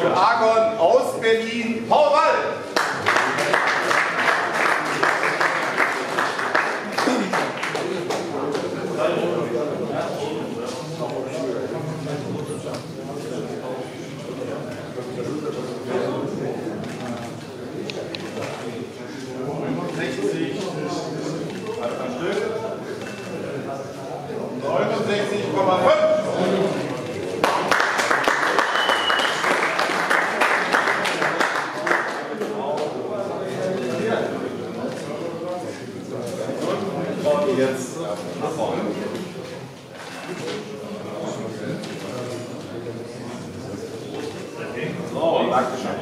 Für Argon aus Berlin, Paul Wall. jetzt nach vorne. So, Dankeschön.